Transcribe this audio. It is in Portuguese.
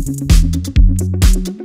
Música